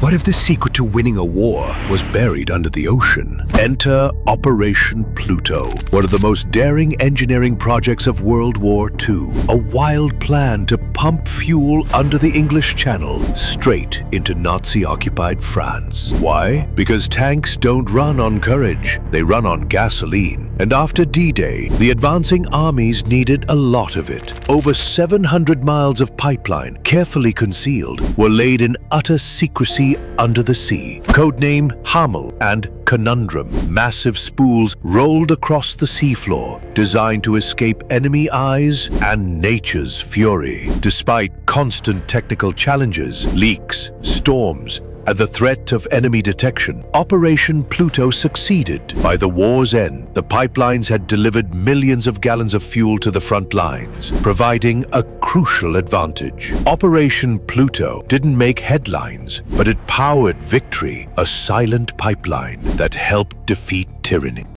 What if the secret to winning a war was buried under the ocean? Enter Operation Pluto, one of the most daring engineering projects of World War II. A wild plan to pump fuel under the English Channel straight into Nazi-occupied France. Why? Because tanks don't run on courage, they run on gasoline. And after D-Day, the advancing armies needed a lot of it. Over 700 miles of pipeline, carefully concealed, were laid in utter secrecy under the sea. Codename Hamel and Conundrum, massive spools rolled across the seafloor, designed to escape enemy eyes and nature's fury. Despite constant technical challenges, leaks, storms, and the threat of enemy detection, Operation Pluto succeeded. By the war's end, the pipelines had delivered millions of gallons of fuel to the front lines, providing a crucial advantage. Operation Pluto didn't make headlines, but it powered victory, a silent pipeline that helped defeat tyranny.